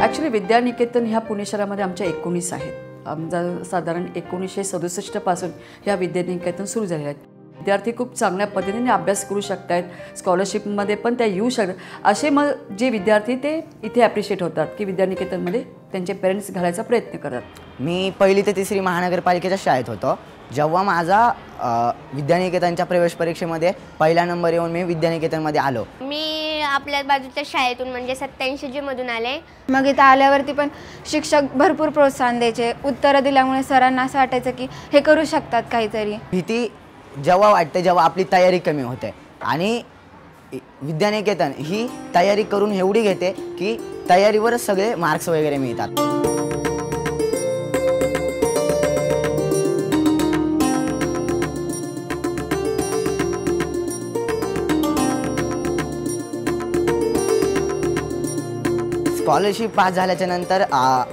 Actually विद्यानिकेतन ह्या पुणे शहरामध्ये आमच्या एकोणीस आहेत. आमचा साधारण एकोणीसशे सदुसष्टपासून ह्या विद्यानिकेतन सुरू झालेल्या आहेत विद्यार्थी खूप चांगल्या पद्धतीने अभ्यास करू शकत आहेत स्कॉलरशिपमध्ये पण त्या येऊ शकतात असे मग जे विद्यार्थी ते इथे ॲप्रिशिएट होतात की विद्यानिकेतनमध्ये त्यांचे पेरेंट्स घालायचा प्रयत्न करतात. मी पहिली ते तिसरी महानगरपालिकेच्या शाळेत होतो. जेव्हा माझा विद्यानिकेतनच्या प्रवेश परीक्षेमध्ये पहिला नंबर येऊन मी विद्यानिकेतनमध्ये आलो. मी आपल्या बाजूच्या शाळेतून म्हणजे सत्याऐंशी जी मधून आले. मग इथं आल्यावरती पण शिक्षक भरपूर प्रोत्साहन द्यायचे. उत्तरं दिल्यामुळे सरांना असं वाटायचं की हे करू शकतात काहीतरी. भीती जेव्हा वाटते जेव्हा आपली तयारी कमी होते. आणि विद्यानिकेतन ही तयारी करून एवढी घेते की तयारीवरच सगळे मार्क्स वगैरे मिळतात. स्कॉलरशिप पास झाल्याच्यानंतर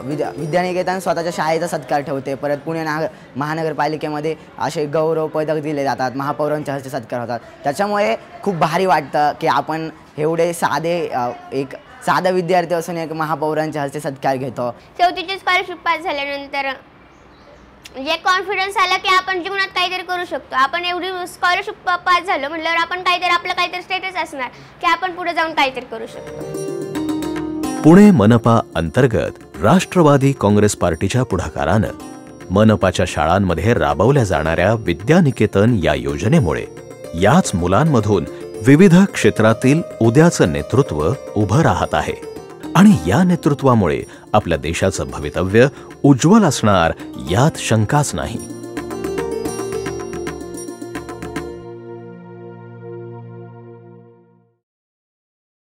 विद्या विद्यानिकेतन स्वतःच्या शाळेचा सत्कार ठेवते. परत पुणे नाग महानगरपालिकेमध्ये असे गौरव पदक दिले जातात महापौरांच्या हस्ते सत्कार होतात. त्याच्यामुळे खूप भारी वाटतं की आपण एवढे साधे एक साधा विद्यार्थी असून एक महापौरांच्या हस्ते सत्कार घेतो. चौथीची स्कॉलरशिप पास झाल्यानंतर म्हणजे जे कॉन्फिडन्स आला की आपण जीवनात काहीतरी करू शकतो. आपण एवढी स्कॉलरशिप पास झालो म्हटल्यावर आपण काहीतरी आपलं काहीतरी स्टेटस असणार की आपण पुढे जाऊन काहीतरी करू शकतो. पुणे मनपा अंतर्गत राष्ट्रवादी काँग्रेस पार्टीच्या पुढाकारानं मनपाच्या शाळांमध्ये राबवल्या जाणाऱ्या विद्यानिकेतन या योजनेमुळे याच मुलांमधून विविध क्षेत्रातील उद्याचं नेतृत्व उभं राहत आहे. आणि या नेतृत्वामुळे आपल्या देशाचं भवितव्य उज्ज्वल असणार यात शंकाच नाही.